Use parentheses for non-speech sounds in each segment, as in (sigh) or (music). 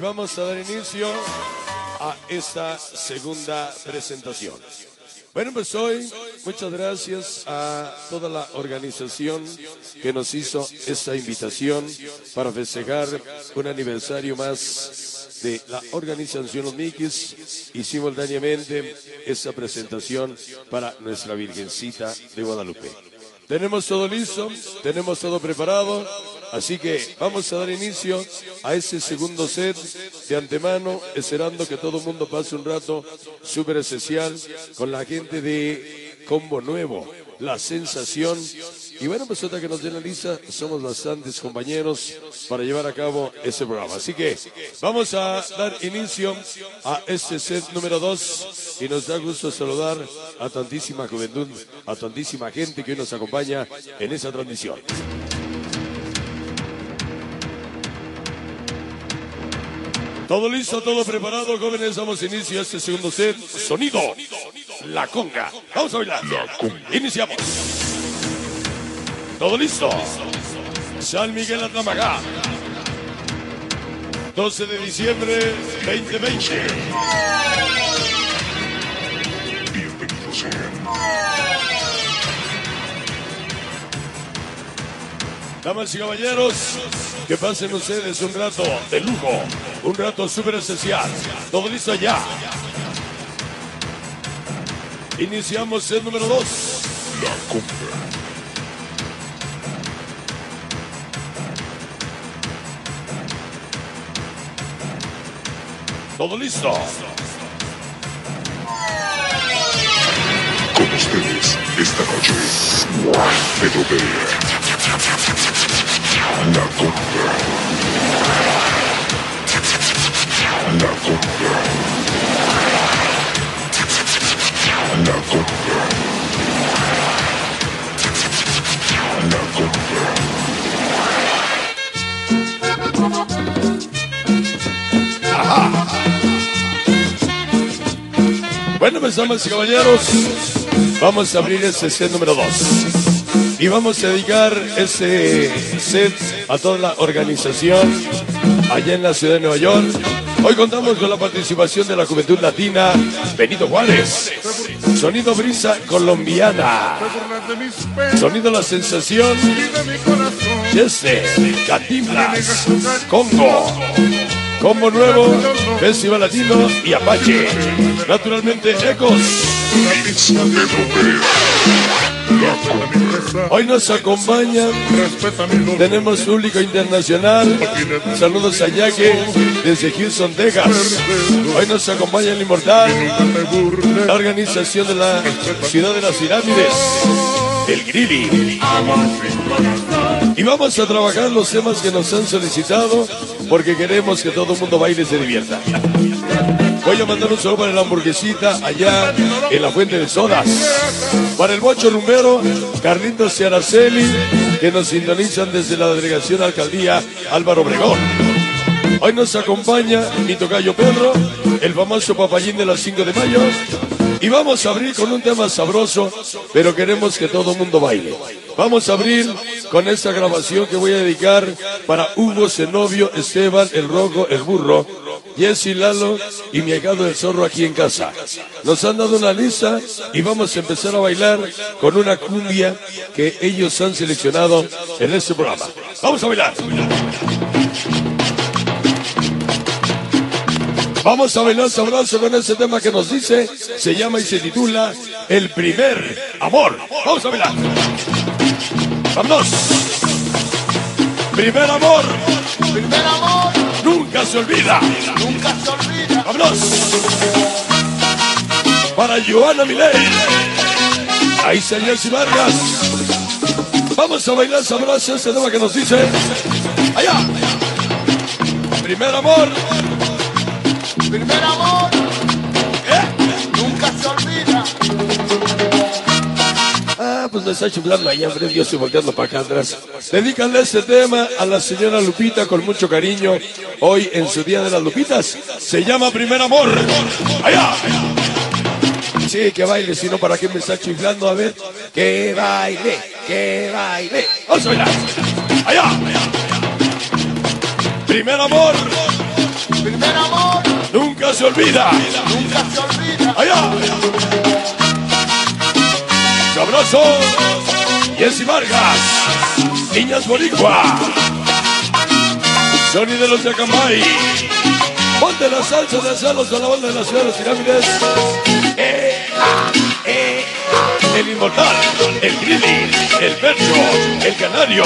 Vamos a dar inicio a esta segunda presentación. Bueno, pues hoy muchas gracias a toda la organización que nos hizo esta invitación para festejar un aniversario más de la organización Los y simultáneamente esta presentación para nuestra Virgencita de Guadalupe. Tenemos todo listo, tenemos todo preparado, así que vamos a dar inicio a ese segundo set de antemano, esperando que todo el mundo pase un rato súper especial con la gente de Combo Nuevo, La Sensación. Y bueno, pues otra que nos den la somos bastantes compañeros para llevar a cabo ese programa. Así que vamos a dar inicio a este set número dos y nos da gusto saludar a tantísima juventud, a tantísima gente que hoy nos acompaña en esa transmisión. Todo listo, todo preparado, jóvenes. Damos inicio a este segundo set. Sonido, la conga. Vamos a bailar. Iniciamos. Todo listo. San Miguel Atlamagá. 12 de diciembre 2020. Bienvenidos sean. Damas y caballeros, que pasen ustedes un rato de lujo, un rato súper especial. Todo listo ya. Iniciamos el número 2. La compra. Todo listo. Con ustedes esta noche. La Bueno, pues damas y caballeros, vamos a abrir este set número 2. Y vamos a dedicar este set a toda la organización allá en la ciudad de Nueva York. Hoy contamos con la participación de la Juventud Latina, Benito Juárez. Sonido Brisa Colombiana. Sonido La Sensación, Jesse, Catimblas, Congo. Combo Nuevo, Festival Latino y Apache. Naturalmente, Ecos. Hoy nos acompañan, tenemos público internacional. Saludos a Yaque desde Houston, Texas. Hoy nos acompaña el Inmortal, la organización de la Ciudad de las Pirámides, el Grilly. Y vamos a trabajar los temas que nos han solicitado porque queremos que todo el mundo baile y se divierta. Voy a mandar un saludo para la hamburguesita allá en la Fuente de Sodas. Para el Bocho Rumbero, Carlitos y Araceli, que nos sintonizan desde la delegación de alcaldía Álvaro Obregón. Hoy nos acompaña mi tocayo Pedro, el famoso papayín de las 5 de mayo. Y vamos a abrir con un tema sabroso, pero queremos que todo el mundo baile. Vamos a abrir con esta grabación que voy a dedicar para Hugo Zenobio, Esteban, el Rojo, el Burro, Jessy Lalo y mi agado el zorro aquí en casa. Nos han dado una lista y vamos a empezar a bailar con una cumbia que ellos han seleccionado en este programa. Vamos a bailar. Vamos a bailar sabroso con ese tema que nos dice, se llama y se titula El primer amor. Vamos a bailar. Vámonos. Primer amor. Primer amor, Nunca se olvida. nunca se olvida. ¡Vámonos! Para Joana Milei. Ahí está Jessy Vargas. Vamos a bailar sabroso ese tema que nos dice. Allá. Primer amor. Primer amor, Está chiflando allá, Fred. Yo estoy volteando para acá atrás. Dedícanle este tema a la señora Lupita con mucho cariño. Hoy en su Día de las Lupitas. Se llama Primer Amor. Allá. Sí, que baile, si no, ¿para qué me está chiflando? A ver. Que baile, que baile. Vamos a bailar. Allá. Primer Amor. primer amor, nunca se olvida. nunca se olvida. Allá. Sabroso. Jessy Vargas. Niñas Boricua. Sony de los de Acambay. Ponte la salsa de celos a la banda de la ciudad de las pirámides. Eh, ah, eh, ah. El inmortal, el Grilly, el Percho, el Canario,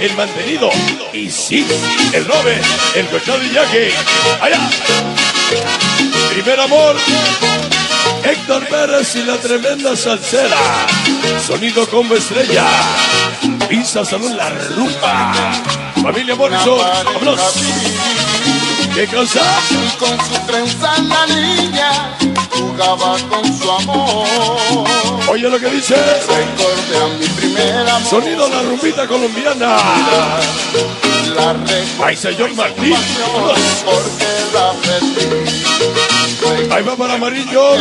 el Mantenido y sí, el Robe, el Cochado y Jackie. Allá. Primer amor, Héctor Pérez y la tremenda salsera. Sonido como estrella. Pisa Salón La Rumba. Familia Morrison, vámonos. ¿Qué cosa? Con su trenza en la niña jugaba con su amor. Oye lo que dice. Recordé a mi primer amor. Sonido La Rumbita Colombiana. La Ay, señor Martín. Porque la perdí. Ahí va para Amarillo.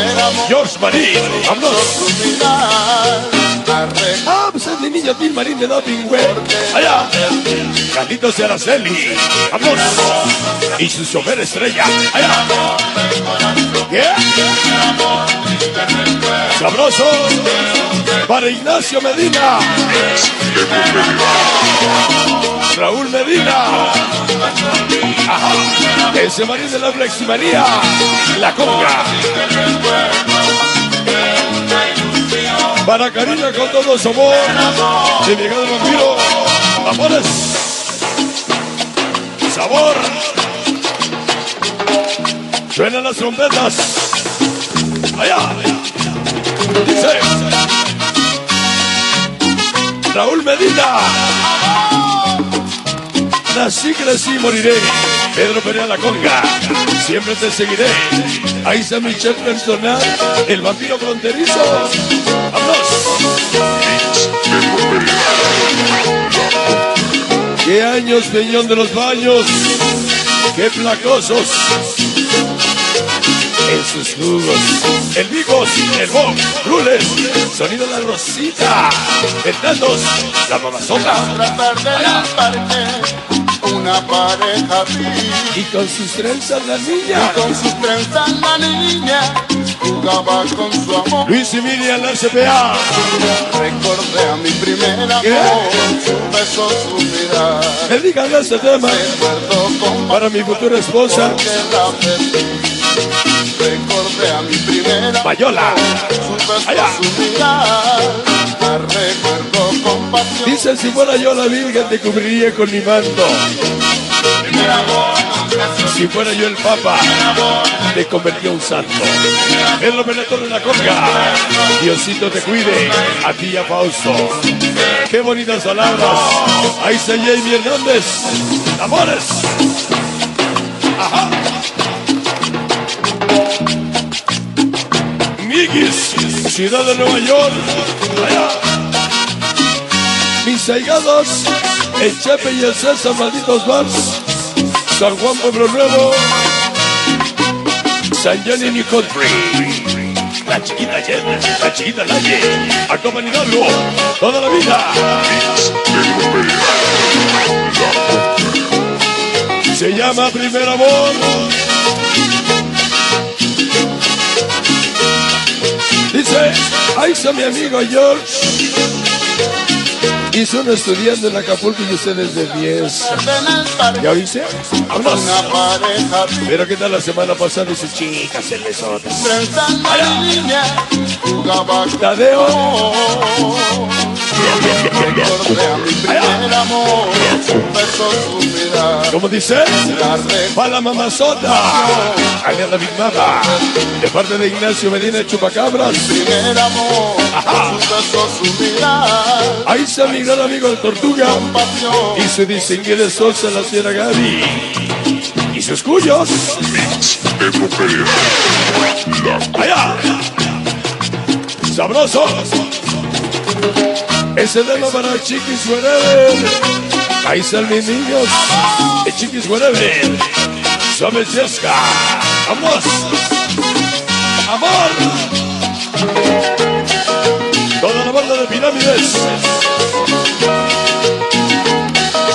George Marín. Vámonos. Ah, pues es mi niño Tim Marín de Doping, güey. Allá. Carlitos de Araceli. Vámonos. Y su chofer estrella. Allá. Sabroso. Para Ignacio Medina. Raúl Medina. Ajá. Ese Marín de la Fleximanía. La conga. Para Karina con todo su amor. De llegado el vampiro. Amores. Sabor. Suenan las trompetas. Allá. Dice. Raúl Medina. Nací, crecí, moriré. Pedro Perea La Conga. Siempre te seguiré. Ahí está Michel Personal. El vampiro fronterizo. ¡Vámonos! ¡Qué años, Peñón de los Baños! ¡Qué placosos! En sus jugos, el Vigos, el Bob, Rules, sonido de la Rosita, el Tandos, la Mamazota, otra en el parque, una pareja vi. y con sus trenzas la niña, Y con sus trenzas la niña jugaba con su amor. Luis y Miriam la CPA, Recordé a mi primer amor, ¿Qué? su beso, su mirar. dedican este tema Recuerdo con para mi futura esposa, que. Recordé a mi primer amor, Payola. su beso, Allá. su mirar. La recuerdo. Dice si fuera yo la Virgen te cubriría con mi manto. Si fuera yo el Papa, te convertía un santo. Pedro Benetton en la conga. Diosito te cuide, a ti y a Fausto. Qué bonitas palabras. Ahí está Jamie Hernández. Amores. Ajá. Miguis, ciudad de Nueva York. Allá. Mis aigados, el Chepe y el César, malditos vans. San Juan Pueblo Nuevo, San Jenny New Country, la chiquita Jen, la chiquita Naye, Acoman Hidalgo, toda la vida. Se llama Primer Amor. Dice, ahí está mi amigo George. Y son estudiando en Acapulco y ustedes de 10. en el parque, ¿Ya oíste? Vámonos. Pero qué tal la semana pasada y sus chicas niña jugaba con Tadeo, Recordé a mi Para la mamazota. Ahí a la Big. De parte de Ignacio Medina Chupacabras. primer amor, su mirar. Ahí está mi gran amigo el Tortuga. Y su distinguida esposa, la señora Gaby. Y sus cuyos. Allá. Sabroso. Ese tema para Chiquis Wherever. Ahí están mis niños. Chiquis Wherever. Suave Jessica. Vamos. Amor. Toda la banda de pirámides.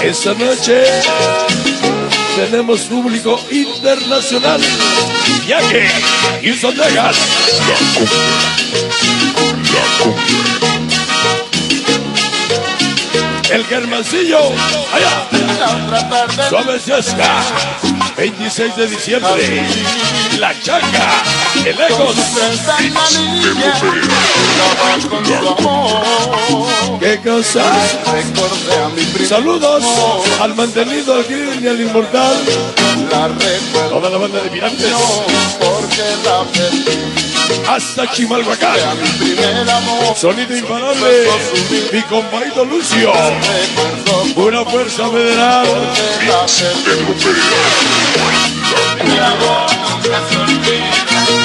Esta noche tenemos público internacional. Viaje, Houston, Texas. El Germancillo, allá. Suave Yesca, 26 de diciembre. La Changa, el Ecos. ¿Qué cosa? Saludos al mantenido, al grill y al inmortal. Toda la banda de pirates. Hasta Chimalhuacán. Sonido imparable. Mi compañero Lucio. Una fuerza federal.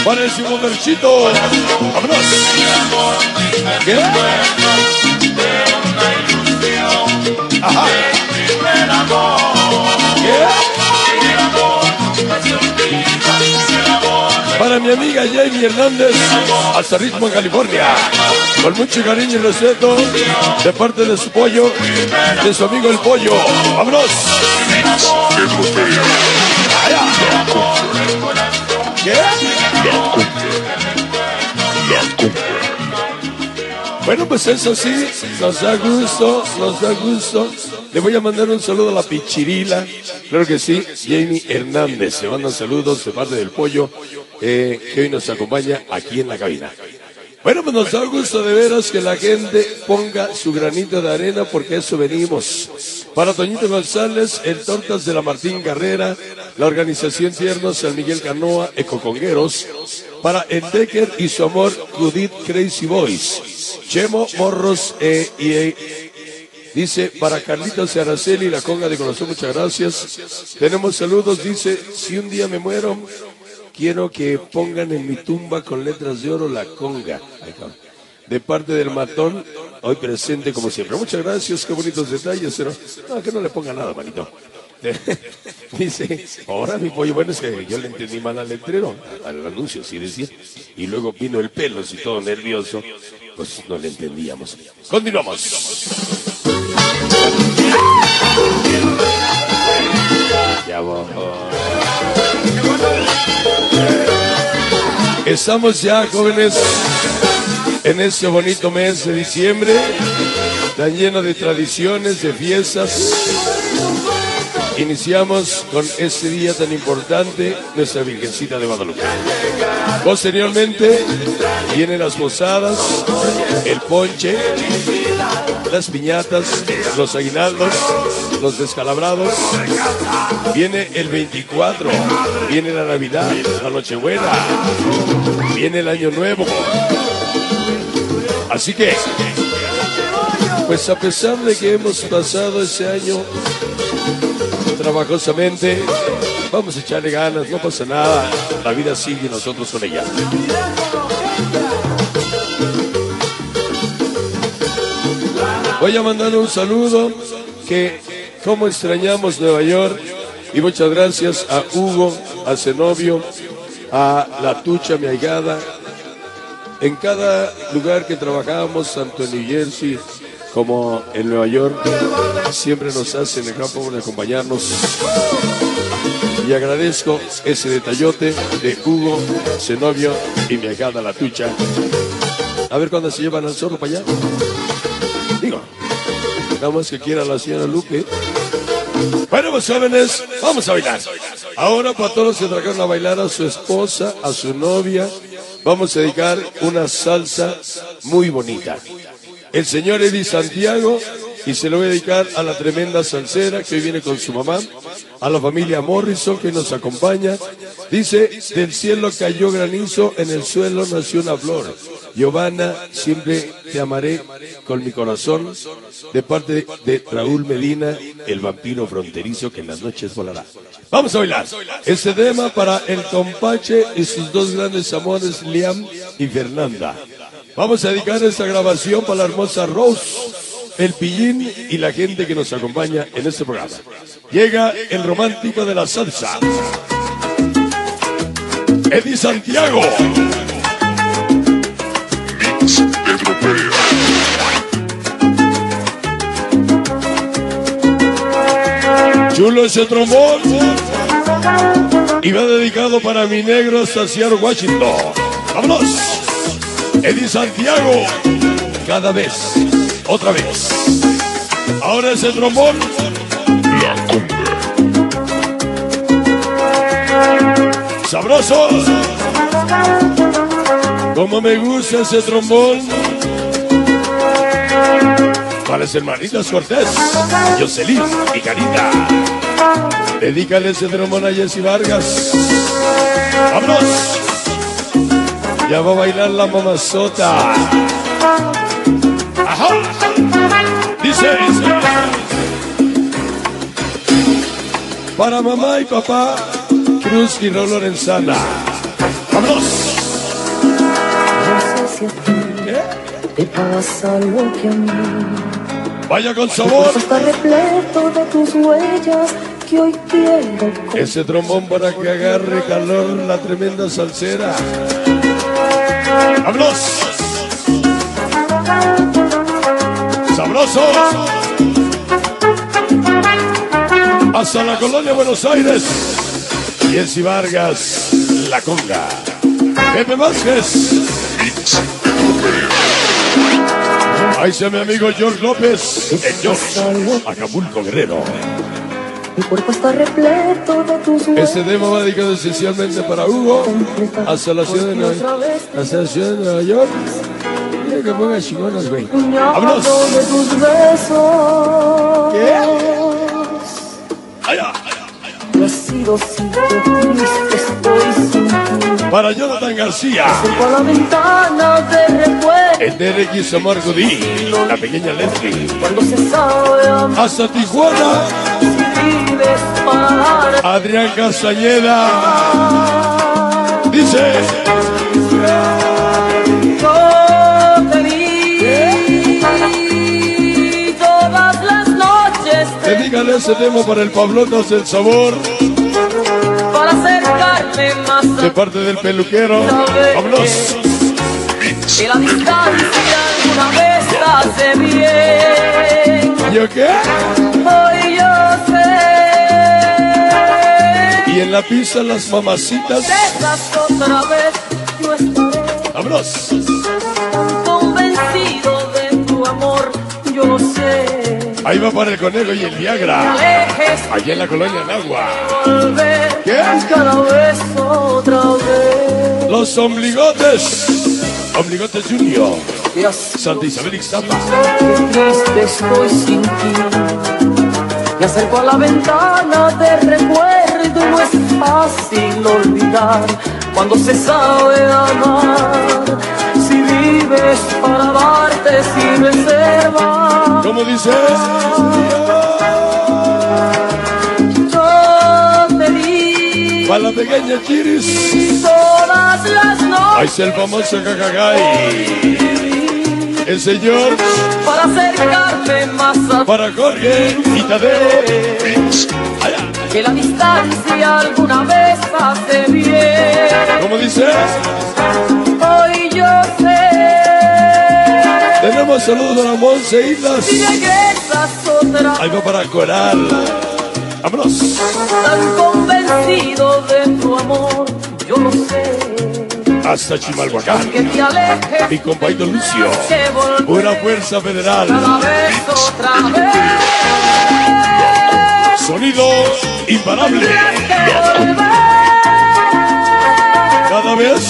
Para el Berchito. Vámonos. ¿Qué? Ajá. ¿Qué? Para mi amiga Jamie Hernández, hasta ritmo en California. Con mucho cariño y respeto, de parte de su pollo, de su amigo el pollo. ¡Vámonos! ¿Qué? Bueno, pues eso sí, nos da gusto, nos da gusto. Le voy a mandar un saludo a la pichirila, claro que sí, Jamie Hernández. Se mandan saludos de parte del pollo eh, que hoy nos acompaña aquí en la cabina. Bueno, pues nos da gusto de veras que la gente ponga su granito de arena porque eso venimos. Para Toñito González, el Tortas de la Martín Carrera, la organización Tiernos San Miguel Canoa, Ecocongueros, para Endecker y su amor Judith Crazy Boys, Chemo Morros e, y e, Dice, para Carlitos Araceli, la conga de corazón, muchas gracias. Tenemos saludos, dice, si un día me muero, quiero que pongan en mi tumba con letras de oro la conga. De parte del matón, hoy presente como siempre. Muchas gracias, qué bonitos detalles, pero no, que no le ponga nada, manito. (laughs) Dice, ahora mi pollo, bueno, es que yo le entendí mal al letrero, al anuncio, sí decía. Y luego vino el pelo, así todo nervioso, pues no le entendíamos. Continuamos. Ya Estamos ya, jóvenes, en este bonito mes de diciembre, tan lleno de tradiciones, de fiestas. Iniciamos con este día tan importante, nuestra Virgencita de Guadalupe. Posteriormente vienen las posadas, el ponche, las piñatas, los aguinaldos, los descalabrados. Viene el 24, viene la Navidad, la Nochebuena, viene el Año Nuevo. Así que, pues a pesar de que hemos pasado ese año trabajosamente, vamos a echarle ganas, no pasa nada, la vida sigue y nosotros con ella. Voy a mandar un saludo que como extrañamos Nueva York y muchas gracias a Hugo, a Zenobio, a La Tucha, mi ahijada. En cada lugar que trabajamos, tanto en New Jersey como en Nueva York, siempre nos hacen el gran favor de acompañarnos. Y agradezco ese detallote de Hugo, Zenobio y mi ahijada La Tucha. A ver cuándo se llevan al zorro para allá. Digo, nada más que quiera la señora Luque. Bueno, pues jóvenes, vamos a bailar. Ahora para todos los que trajeron a bailar a su esposa, a su novia, vamos a dedicar una salsa muy bonita. El señor Eddie Santiago y se lo voy a dedicar a la tremenda salsera que hoy viene con su mamá, a la familia Morrison que nos acompaña. Dice, del cielo cayó granizo, en el suelo nació una flor. Giovanna, siempre te amaré con mi corazón, de parte de Raúl Medina, el vampiro fronterizo que en las noches volará. Vamos a bailar. Este tema para el compache y sus dos grandes amores, Liam y Fernanda. Vamos a dedicar esta grabación para la hermosa Rose el pillín y la gente que nos acompaña en este programa. Llega el romántico de la salsa. Eddie Santiago. Chulo ese trombón. Y va dedicado para mi negro Saciar Washington. ¡Vámonos! Eddie Santiago. Cada vez. Otra vez. Ahora ese trombón. La conga. Sabroso. Como me gusta ese trombón. Para las hermanitas Cortés, Jocelyn y Carita. Dedícale ese trombón a Jessy Vargas. ¡Vámonos! Ya va a bailar la mamazota. ¡Ajá! Dice. Para mamá y papá, Cruz y Rolo Lorenzana. ¡Vámonos! Te pasa lo que a mí. Vaya con sabor. está repleto de tus huellas que hoy quiero Ese trombón para que agarre calor la tremenda salsera. ¡Vámonos! ¡Sabroso! Hasta la colonia Buenos Aires. Jessy Vargas, La Conga. Pepe Vázquez. Ahí está mi amigo George López. En George, Acapulco Guerrero. Mi cuerpo está repleto de tus. Este tema va dedicado esencialmente para Hugo. Hasta la ciudad de Nueva Hasta la ciudad de Nueva York. Mira que ponga chingonas, güey. ¡Vámonos! Puñado de tus besos. ¡Allá! Sin triste estoy sin ti. Para Jonathan García. Cerco a la ventana te recuerdo El Omar Godí. La pequeña Leslie. cuando se sabe Hasta Tijuana. si vives para dar. Adrián Castañeda. Dice. Yo te vi todas las noches Dedícale ese tema para el Pablotas del Sabor. De parte del peluquero. Vámonos. Que la distancia alguna vez hace bien. ¿Yo qué? Hoy yo sé. Y en la pista las mamacitas. Otra vez, yo estaré Vámonos. convencido de tu amor, yo lo sé. Ahí va para el conejo y el Viagra. Allá en la colonia Nagua. volver ¿Qué? cada vez otra vez. Los ombligotes. Ombligotes Junior. Santa Isabel Ixtapa. que triste estoy sin ti. Me acerco a la ventana, te recuerdo no es fácil olvidar cuando se sabe amar. Si vives para darte sin reserva. ¿Cómo dice? Para la pequeña Chiris. todas las Ahí noches está el famoso Cacagay. El señor para acercarme más a para Jorge y Tadeo. Que la distancia alguna vez hace bien. ¿Cómo dice? Hoy yo sé Tenemos saludos a la Monse Islas. si regresas otra Ahí va para Coral. Vámonos. tan de tu amor, yo lo sé. Hasta Chimalhuacán. Que te alejes, Mi compañero Lucio. Pura fuerza federal. cada vez otra vez. Sonido imparable. Cada vez.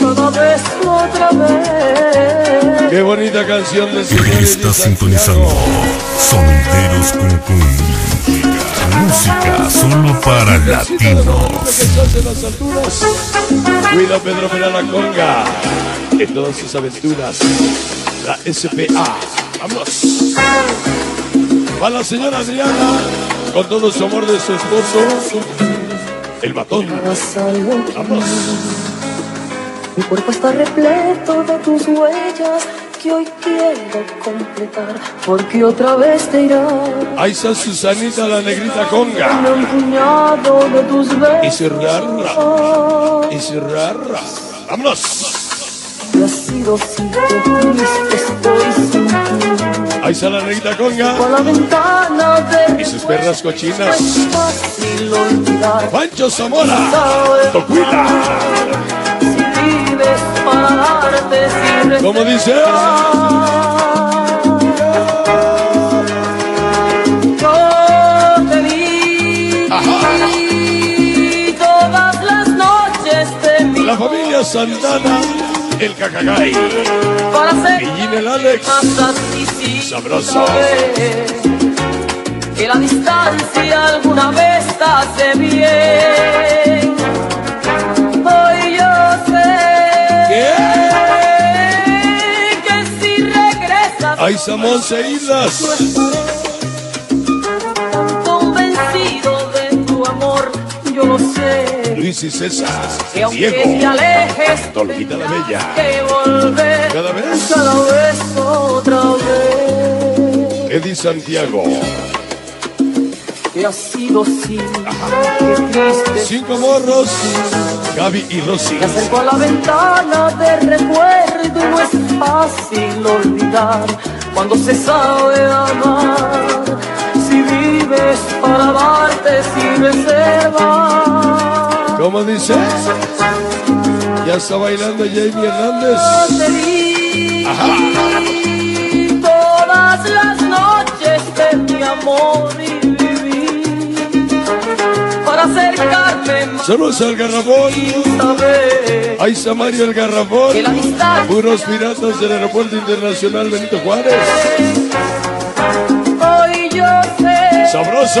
cada vez otra vez. Qué bonita canción del señor Eddie Está Santiago. sintonizando Sonderos con Queen. Música solo para latinos. Cuida Pedro Perala Conga en todas sus aventuras. La SPA. Vámonos. Va la señora Adriana con todo su amor de su esposo. El que Vámonos. Mi cuerpo está repleto de tus huellas que hoy quiero completar. Porque otra vez te irás. Ahí está Susanita la negrita conga. Un puñado de tus besos. Y su rarra. Y su rarra. Vámonos. Y ha sido sin que triste estoy sin ti. Ahí está la negrita conga. Por la ventana de Y sus perras cochinas. Pancho Zamora. Tocuila. ¿Cómo dice? Yo te vi todas las noches de mi La familia Santana. El Cacagay. para ser Pillín el Alex. Sabroso. que la distancia alguna vez hace bien. Está Monse Islas. convencido de tu amor, yo lo sé. Luis y César. Que aunque te Diego. alejes, Dolquita la Bella. que volver Cada vez. cada vez otra vez. Eddie Santiago. Que ha sido que triste. Cinco morros. Gaby y Rosy. Me acerco a la ventana de recuerdo y no fácil olvidar cuando se sabe amar. Si vives para darte sin reserva. ¿Cómo dice? Ya está bailando Jamie Hernández. Vi todas las noches de mi amor y acercarme más Saludos al Garrafón. sin saber Ahí está Mario el Garrafón. Puros piratas del Aeropuerto Internacional Benito Juárez. hoy yo sé Sabroso.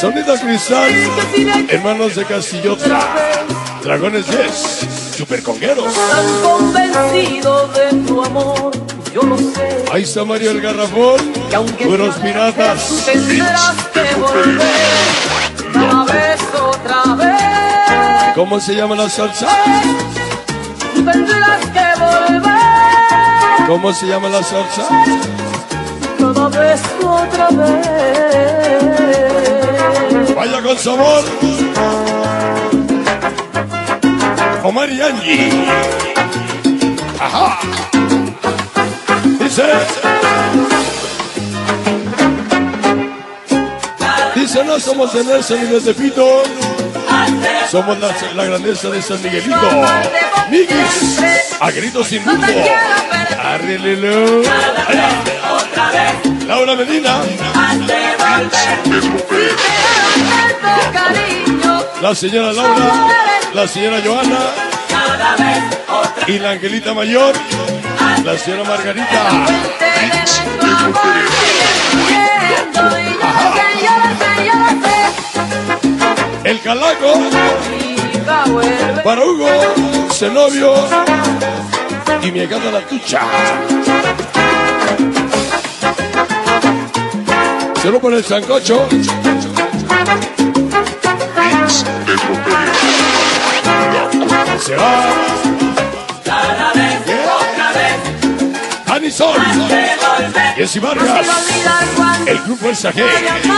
Sonido Cristal. Hermanos de Castillota. Dragones 10. Supercongueros. tan convencido de tu amor yo lo sé Ahí está Mario el Garrafón. alejes, piratas. tendrás que volver cada vez otra vez ¿Cómo se llama la salsa? tendrás que volver ¿Cómo se llama la salsa? cada vez otra vez Vaya con sabor. Omar y Angie. Ajá. Dice. No somos de Nelson ni de Tepito. Somos la, grandeza de San Miguelito. Miguis. A gritos sin rumbo. Arrelelo. Laura Medina. La señora Laura. La señora Joana. Y la angelita mayor. La señora Margarita. El calaco. Para Hugo. Zenobio. Y mi gata la tucha. Se lo pone el sancocho. Mix Europeo. La Se va. Anison. Jessy Vargas. El grupo El Sajé.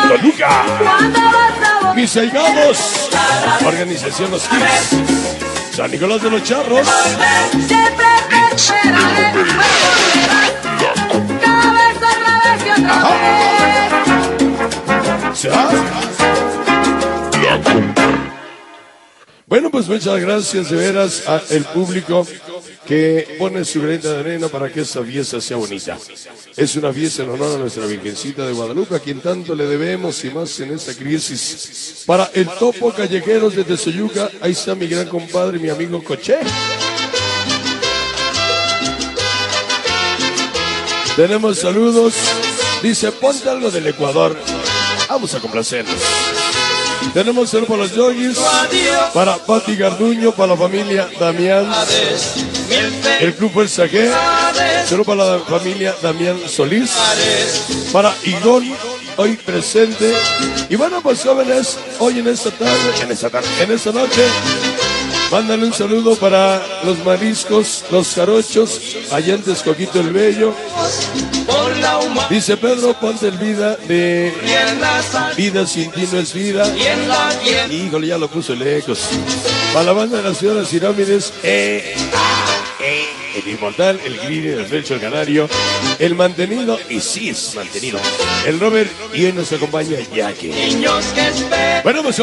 Toluca. Mis ahigados. Organización Los Kids. San Nicolás de los Charros. Bueno, pues muchas gracias de veras al público que pone su granita de arena para que esta fiesta sea bonita. Es una fiesta en honor a nuestra Virgencita de Guadalupe, a quien tanto le debemos y más en esta crisis. Para el topo callejeros de Tesoyuca, ahí está mi gran compadre, mi amigo Coche. Tenemos saludos. Dice, ponte algo del Ecuador. Vamos a complacerlos. Tenemos saludos para los yogis, para Pati Garduño, para la familia Damián, el Club El Sagué, saludos para la familia Damián Solís, para Igón, hoy presente, y bueno, pues jóvenes, hoy en esta tarde, en esta tarde, en esta noche, Mándale un saludo para los mariscos, los jarochos, allá en Texcoquito el Bello. Dice Pedro, ponte el vida de Vida sin ti no es vida. Híjole, ya lo puso lejos. Para la banda de las ciudades pirámides, eh, eh, inmortal, el Grini, el Felcho, el Canario, el mantenido, y sí es mantenido, el Robert, y hoy nos acompaña Jackie. Bueno, pues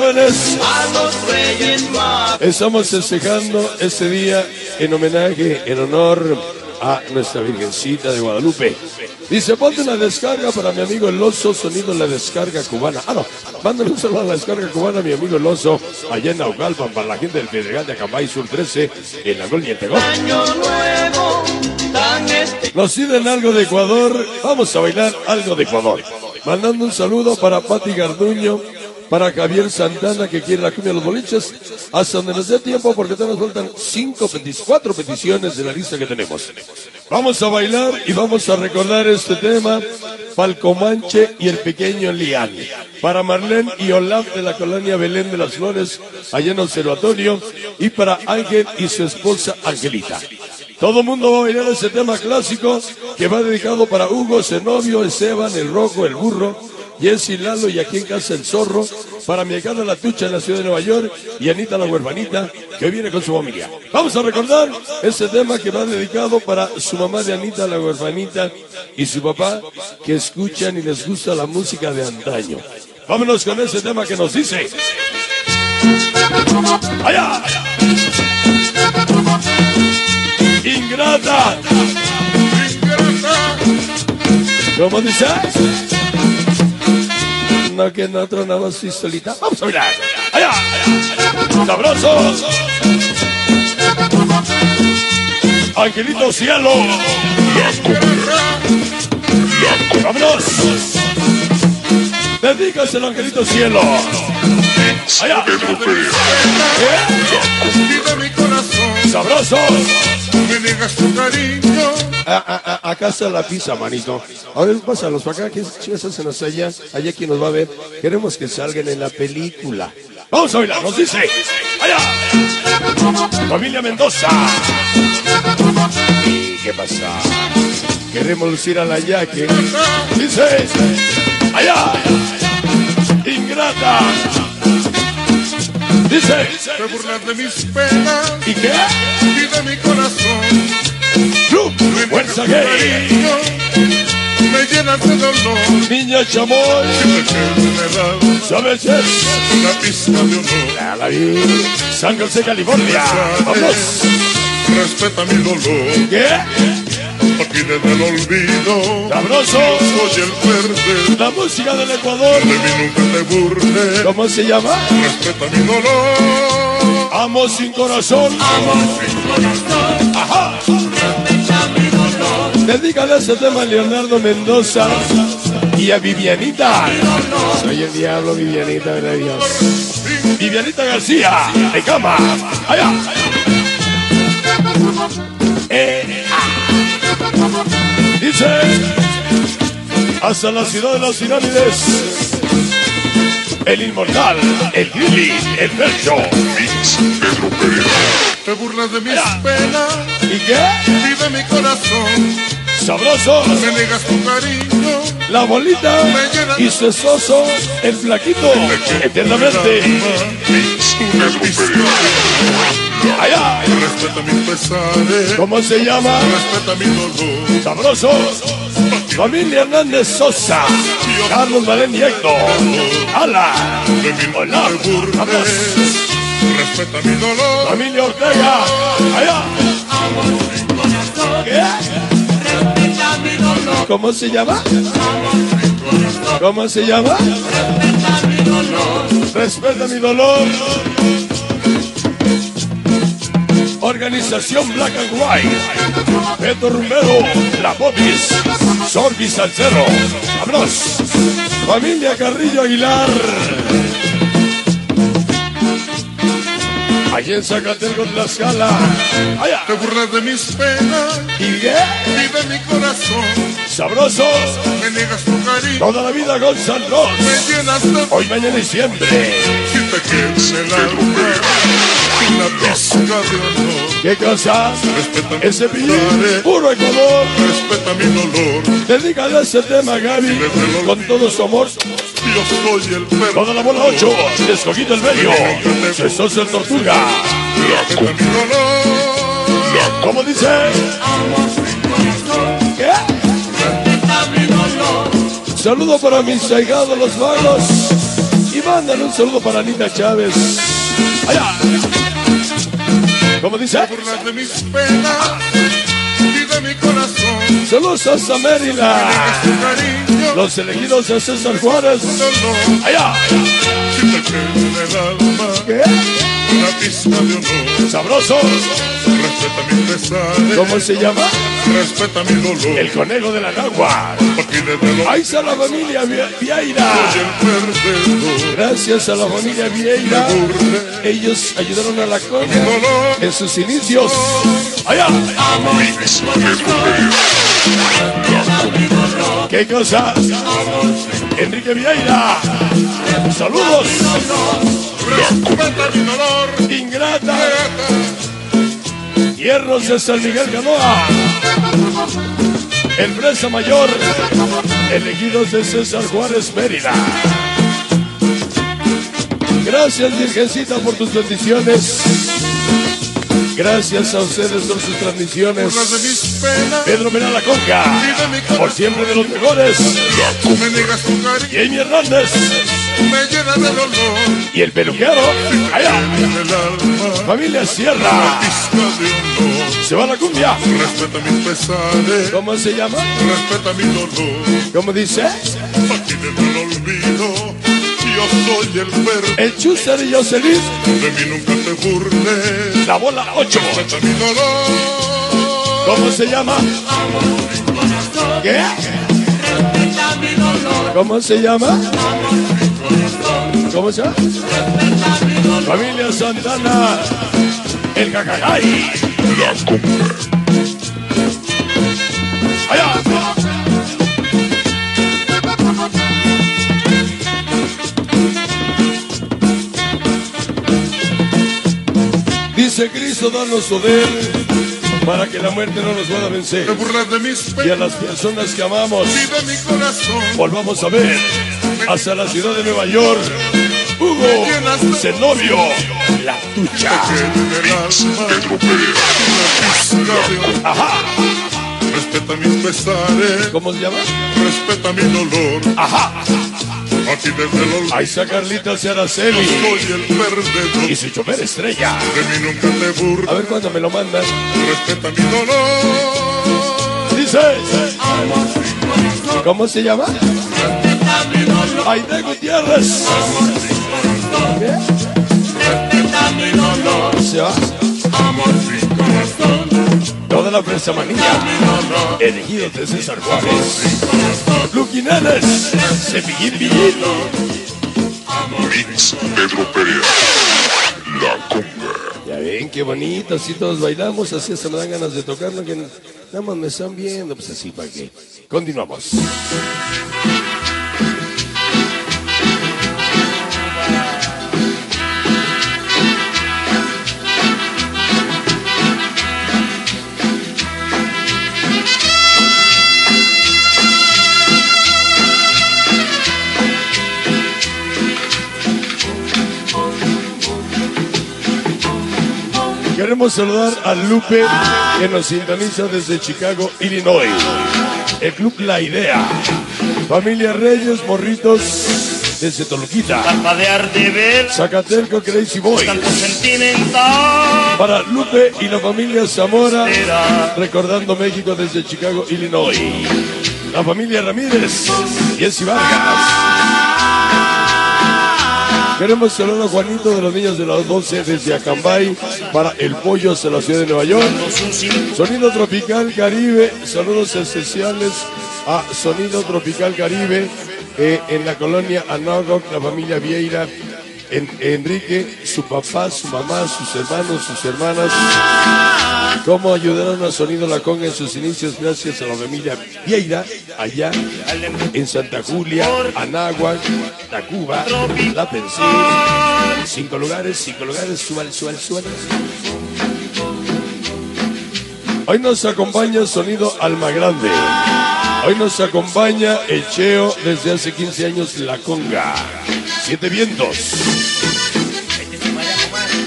estamos festejando este día en homenaje, en honor a nuestra Virgencita de Guadalupe. Dice, ponte una descarga para mi amigo El Oso, sonido en la descarga cubana. Ah, no, mándale un saludo a la descarga cubana a mi amigo El Oso, allá en Naucalpan, para la gente del Pedregal de Acambay Sur 13, en la Gol y Tegón. Tan este Nos piden algo de Ecuador, vamos a bailar algo de Ecuador. Mandando un saludo para Pati Garduño, para Javier Santana que quiere la cumbia de los boliches, hasta donde nos dé tiempo porque todavía nos faltan cinco, cuatro peticiones de la lista que tenemos. Vamos a bailar y vamos a recordar este tema, Falcomanche y el pequeño Lian. Para Marlene y Olaf de la colonia Belén de las Flores, allá en el observatorio, y para Ángel y su esposa Angelita. Todo el mundo va a bailar ese tema clásico que va dedicado para Hugo, Zenobio, Esteban, el Rojo, el Burro, Jessy Lalo y aquí en casa el Zorro, para mi hija La Tucha en la ciudad de Nueva York y Anita la huerfanita que viene con su familia. Vamos a recordar ese tema que va dedicado para su mamá de Anita la huerfanita y su papá que escuchan y les gusta la música de antaño. Vámonos con ese tema que nos dice. ¡Allá! Ingrata. ¿Cómo dice? No, que no tronamos así solita. Vamos a mirar. Allá, allá. Sabroso. Angelito cielo. Vámonos. Dedícaselo, Angelito cielo. Allá. ¿Eh? Y de mi corazón Sabroso. me niegas tu cariño. A, a- a- acá está la pizza, manito. A ver, pásalos para acá. ¿Qué chicas hacen hasta allá? Allá quien nos va a ver. Queremos que salgan en la película. Vamos a bailar, nos dice. Allá. Familia Mendoza. ¿Y qué pasa? Queremos lucir a la yaque. Dice. Allá. Ingrata. Dice. Te burlas de mis penas ¿Y qué? y de mi corazón. Club. Fuerza gay. Me llenas de dolor. Niña chamoy. ¿Sabes una pista de honor. A la vida. San José, California. Vamos. Respeta mi dolor. ¿Qué? Aquí desde el olvido. Sabroso. Soy el verde. La música del Ecuador. De mí nunca te burles. ¿Cómo se llama? Respeta mi dolor. Amo sin corazón. Ajá. Dedícale ese tema a Leonardo Mendoza y a Vivianita. Soy el diablo, Vivianita, de Dios. Vivianita García, de cama. Allá. Eh, ah. Dice, hasta la ciudad de las pirámides, el inmortal, el Grilly, el Percho. Pedro Te burlas de mis penas ¿Y qué? de mi corazón. Sabroso, Me niegas tu cariño. la bolita y su esposo, el flaquito, eternamente. Allá, Respeta mis pesares. ¿cómo se llama? Respeta mi dolor. Sabroso, familia Hernández Sosa, Carlos Valén y Héctor. No Hola, vamos. Respeta mi dolor. Familia Ortega, allá. ¿Qué? ¿Cómo se llama? ¿Cómo se llama? Respeta mi dolor. Organización Black and White. Beto Rumbero, La Botis, Sorbi Salcero. ¡Vámonos! Familia Carrillo Aguilar. Allí en Zacateco, Tlaxcala. Allá. Te burlas de mis penas ¿Y qué? de mi corazón. Sabrosos. Me niegas tu cariño. Toda la vida con Santos. Me llenas de Hoy, mañana y siempre. Si te quieres el alma. Una pizca de honor. ¿Qué cosa? Respeta mi Ese pillín, puro Ecuador. Respeta mi dolor. Dedícale ese tema, Gaby, con todo su amor. Yo soy el perro. Toda la bola 8, escogido el bello. Jesús el tortuga. Respeta mi dolor. La ¿Cómo dice? ¿Qué? Saludo para mis allegados los vagos. Y mandan un saludo para Anita Chávez. Allá. ¿Cómo dice? burlas de mis penas y de mi corazón. Saludos hasta Mérida. Los elegidos de César Juárez. Allá. ¿Qué? una pizca de honor. Sabroso. ¿Cómo se llama? Respeta mi dolor. El conejo de la lo Ahí está la familia Vi- Vieira. Gracias a la familia Vieira. Ellos ayudaron a la conga en sus inicios. Allá. ¿Qué cosa? Enrique Vieira. Saludos. Ingrata. Hierros de San Miguel Canoa. Empresa Mayor. Elegidos de César Juárez Mérida. Gracias, Virgencita, por tus bendiciones. Gracias a ustedes por sus transmisiones. Pedro Mena La Conca, y de mi por siempre de los mejores. Jamie Hernández y el peluquero. Allá, familia Sierra. Se va la cumbia. Respeta mis pesares, ¿Cómo se llama? respeta mi dolor. ¿Cómo dice? Aquí olvido, yo soy el perro. El Chuster y Jocelyn. De mí nunca te burles. La bola 8. Respeta mi dolor. ¿Cómo se llama? ¿Qué? ¿Cómo se llama? ¿Cómo se llama? Familia Santana. El Cacagay. La Conga. Allá. Dice Cristo, danos poder para que la muerte no nos pueda vencer. Y a las personas que amamos, volvamos a ver hacia la ciudad de Nueva York. Hugo Zenobio, la tucha. Ajá. Respeta mis pesares, ¿Cómo se llama? respeta mi dolor. Ajá. Aquí desde olvido, Ahí está Carlita yo Araceli soy el perdedor. y su chofer estrella. De mí nunca te A burlas. ver cuándo me lo mandan. Respeta mi dolor. Dice. ¿Cómo se llama? Aide Gutiérrez. ¿Qué? Se va. La presa manía. Elegidos de César Juárez. Luquinanes. Cepillín Villín. Mix Pedro Perea. La Conga. Ya ven, qué bonito, así todos bailamos, así hasta me dan ganas de tocarlo, que nada más me están viendo, pues así para qué. Continuamos. Queremos saludar a Lupe, que nos sintoniza desde Chicago, Illinois. El Club La Idea. Familia Reyes, Morritos, desde Toluquita. Parpadear de ver Zacatelco, Crazy Boy. tanto sentimental. Para Lupe y la familia Zamora, recordando México desde Chicago, Illinois. La familia Ramírez, Jessy Vargas. Queremos saludar a Juanito de los niños de las 12 desde Acambay para el pollo hacia la ciudad de Nueva York. Sonido Tropical Caribe, saludos especiales a Sonido Tropical Caribe eh, en la colonia Anáhuac, la familia Vieira, en, Enrique, su papá, su mamá, sus hermanos, sus hermanas. Cómo ayudaron a Sonido La en sus inicios gracias a la familia Vieira, allá en Santa Julia, Anáhuac, Tacuba, La Pensil. Cinco lugares, cinco lugares, suban, suban, suban. Hoy nos acompaña Sonido Alma Grande. Hoy nos acompaña el Cheo desde hace 15 años La Conga. Siete vientos.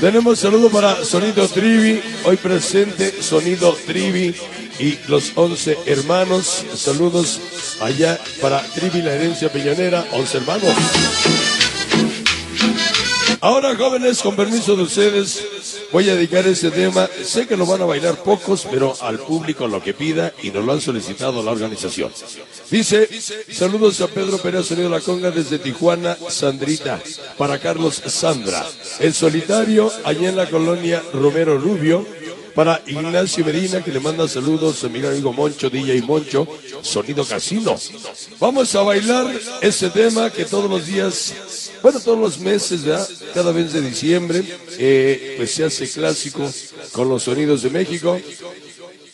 Tenemos saludo para Sonido Trivi, hoy presente Sonido Trivi y los 11 hermanos. Saludos allá para Trivi, la herencia peñonera, 11 hermanos. Ahora, jóvenes, con permiso de ustedes, voy a dedicar este tema. Sé que lo van a bailar pocos, pero al público lo que pida y nos lo han solicitado la organización. Dice, saludos a Pedro Pérez Sonido La Conga desde Tijuana, Sandrita, para Carlos Sandra. El solitario, allá en la colonia Romero Rubio, para Ignacio Medina, que le manda saludos a mi amigo Moncho, DJ Moncho, Sonido Casino. Vamos a bailar ese tema que todos los días, bueno, todos los meses, ¿verdad? Cada vez de diciembre, eh, pues se hace clásico con los sonidos de México.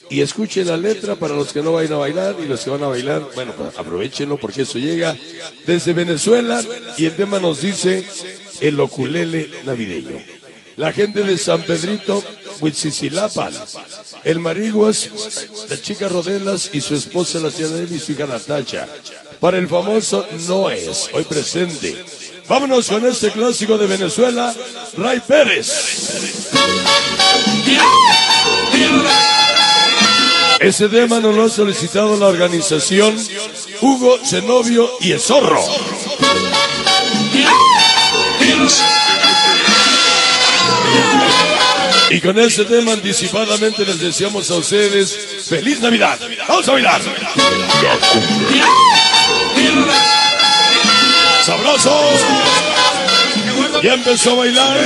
Y escuchen la letra para los que no vayan a bailar y los que van a bailar, bueno, pues aprovechenlo porque eso llega desde Venezuela y el tema nos dice el oculele navideño. La gente de San Pedrito, Huitzicilapan, el Mariguas, la chica Rodelas y su esposa la tía Nelly y su hija Natacha. Para el famoso No es, hoy presente. Vámonos con este clásico de Venezuela, Ray Pérez. Ese tema nos lo ha solicitado la organización Hugo Zenobio y el Zorro. Y con este tema anticipadamente les deseamos a ustedes feliz Navidad. Vamos a bailar. Sabroso. Ya empezó a bailar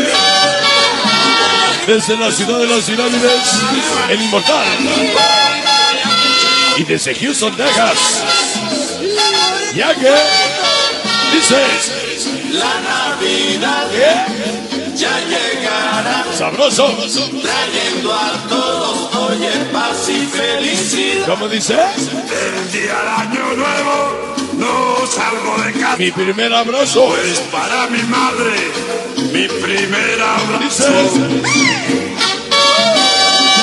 desde la ciudad de las pirámides, el inmortal. Y desde Houston, Texas. Ya que dice La Navidad ya llegará, sabroso. trayendo a todos, oye, paz y felicidad. ¿Cómo dice? El día del año nuevo no salgo de casa. Mi primer abrazo. Pues para mi madre, mi primer abrazo.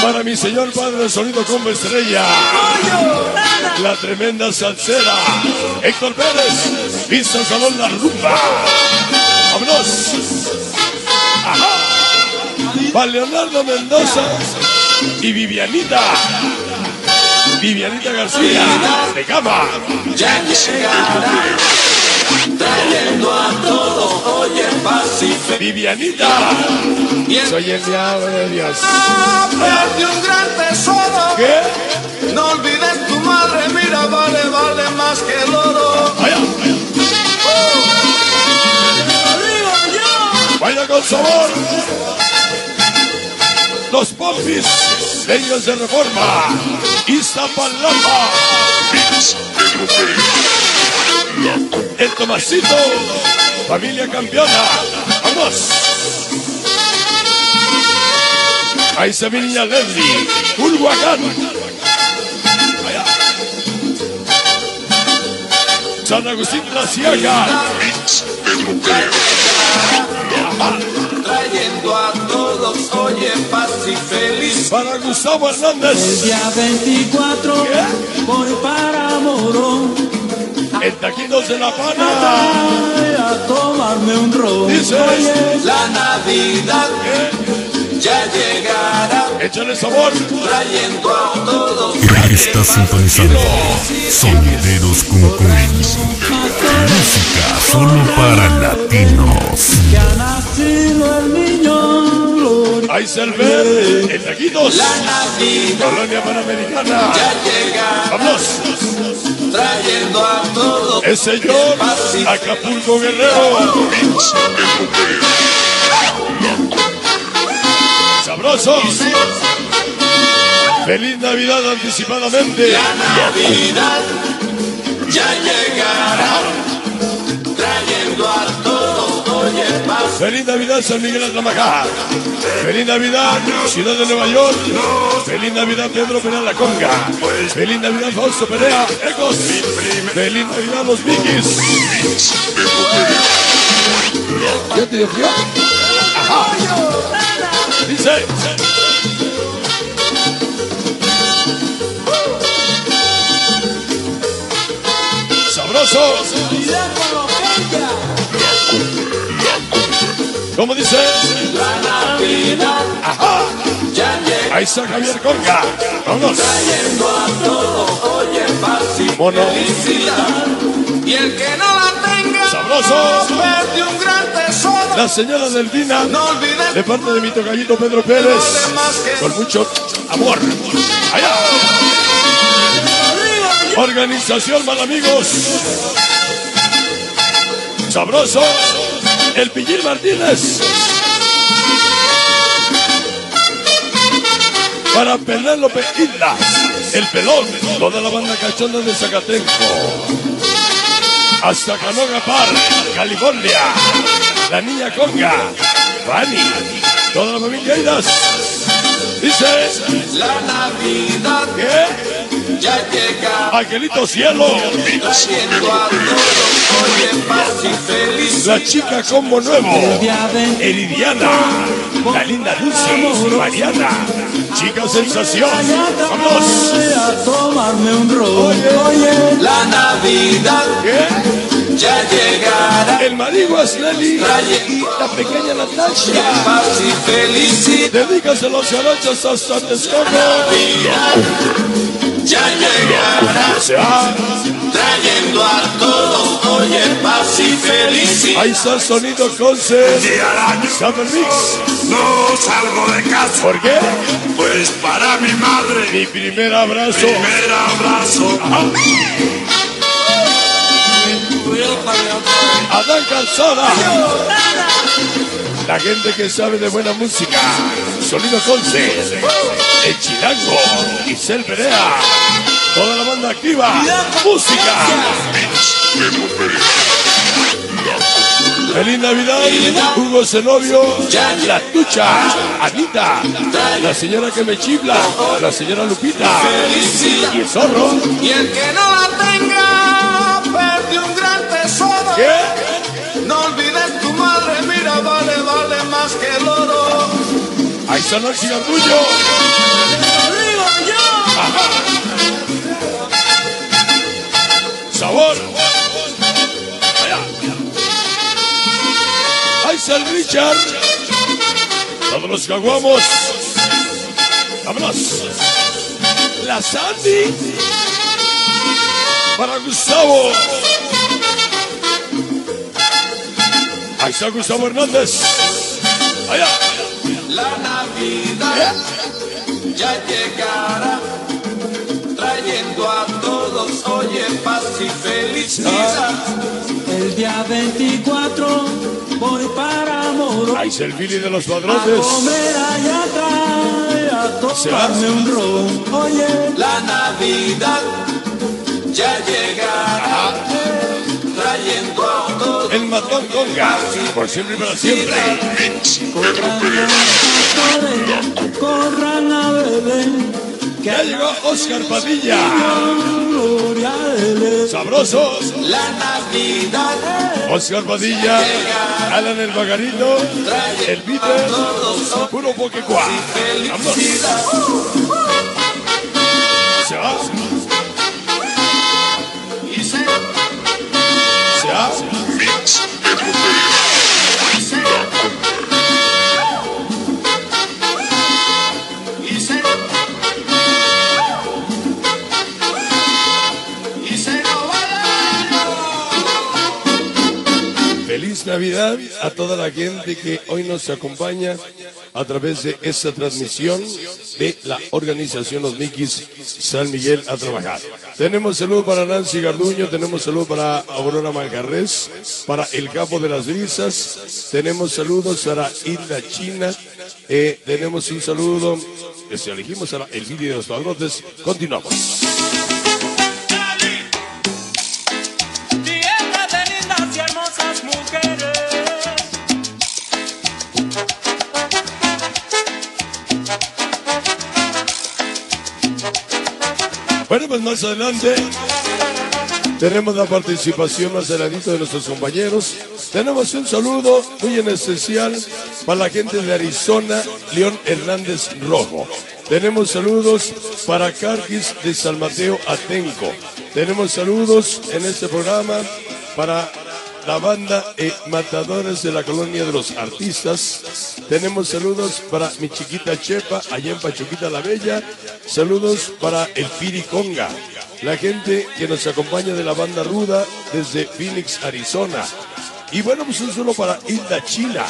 Para mi señor padre sonido como estrella. La tremenda salsera. Héctor Pérez. Vista Salón La Rumba. Vámonos. Para Leonardo Mendoza y Vivianita. Vivianita García. De cama. Ya llegará, trayendo a todos, oye, paz y felicidad. Vivianita. Soy el diablo de Dios. de un gran tesoro. ¿Qué? No olvides tu madre, mira, vale, vale más que el oro. Vaya, vaya. Vaya con sabor. Los pompis, leños de reforma. Iztapalapa. El Tomasito. Familia campeona. Vamos. Ahí se mi niña Leslie. Culhuacán. San Agustín La Sierra. Trayendo a todos, oye, paz y felicidad. Para Gustavo Hernández. Día 24 voy para Morón El Taquitos de la Pana. A tomarme un ron. Dice. La Navidad ya llegará, Échale sabor. trayendo a todos. Está sintonizando Sonideros Cuncún. Música solo para latinos. El niño Gloria. Ahí se el ver. El Taquitos. La Navidad Colonia Panamericana. ya llega, Vámonos. trayendo a todos. El señor Acapulco Guerrero. Sabrosos. Feliz Navidad anticipadamente. La Navidad ya llegará, Feliz Navidad San Miguel Atlamajá. Feliz Navidad Ciudad de Nueva York. Feliz Navidad Pedro Penal La Conga. Feliz Navidad Fausto Perea. Ecos. Feliz Navidad Los Vikis. ¿Ya te dio? Ajá. Dice. Sabroso. ¿Cómo dice? La Navidad Ajá. ya llega Ahí está Javier Conga. Vámonos. trayendo a todo, oye, paz y Mono. felicidad. Y el que no la tenga, Sabroso. perdió un gran tesoro. La señora Delfina. No olvides De parte de mi tocallito Pedro Pérez. Con mucho amor. Allá. Organización Mal Amigos. Sabroso. El Pillín Martínez. Para Penélope Isla. El Pelón. Toda la banda cachonda de Zacatenco. Hasta Canoga Park, California. La niña Conga. Fanny. Toda la familia Idas. Dice. la Navidad ¿Qué? Ya llega. Angelito Cielo. Trayendo a todos, oye, paz y felicidad. La chica combo nuevo. Eridiana. La linda Lucy. Mariana. Chica sensación. Vamos. a tomarme un. Oye, La Navidad ¿Qué? Ya llegará. El marido Nelly. Trayendo La pequeña Natasha. paz y felicidad. Dedícaselo a los jarochos hasta Texcoco. Ya llegará. Trayendo a todos, oye, paz y felicidad. Ahí está Sonido Concert. Summer Mix. no salgo de casa. ¿Por qué? Pues para mi madre, Mi primer abrazo. primer abrazo. Adán Calzada. La gente que sabe de buena música. Sonido Concert. El Chilango. Isel Perea. Toda la banda activa. Música. Feliz Navidad, Hugo Zenobio, La Tucha, Anita, la señora que me chifla, la señora Lupita y el zorro. Y el que no la tenga, Ahí está Nancy Gandullo. Sabor. Allá. Ahí está el Richard. Todos los caguamos. Vámonos. La Sandy. Para Gustavo. Ahí está Gustavo Hernández. Allá. La Navidad ya llegará. Trayendo a todos, oye, paz y felicidad. el día 24 voy para Moro. Ahí está el Billy de los A padrotes. comer allá atrás, a tomarme un ron. Oye, La Navidad ya llegará. El matón conga. Por siempre y para siempre. corran, corran a Belén. Que Ya llegó Oscar Padilla. gloria a él. Sabroso. La Navidad Oscar Padilla. Alan el Bagarito. El Peter. Puro. Vámonos. Se va. Feliz Navidad a toda la gente que hoy nos acompaña a través de esta transmisión de la organización Los Miquis San Miguel a trabajar. Tenemos saludo para Nancy Garduño, tenemos saludo para Aurora Malgarrés, para el Capo de las Brisas, tenemos saludos para Isla China, eh, tenemos un saludo, que si elegimos el vídeo de los padrotes, continuamos. Bueno, pues más adelante tenemos la participación más adelantito de nuestros compañeros. Tenemos un saludo muy en especial para la gente de Arizona, León Hernández Rojo. Tenemos saludos para Carquis de San Mateo Atenco. Tenemos saludos en este programa para la banda Matadores de la Colonia de los Artistas. Tenemos saludos para mi chiquita Chepa, allá en Pachuquita la Bella. Saludos para el Piri Conga. La gente que nos acompaña de la banda Ruda desde Phoenix, Arizona. Y bueno, pues un solo para Hilda China.